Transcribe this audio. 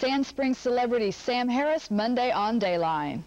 Sand Springs celebrity Sam Harris Monday on Dayline.